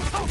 Out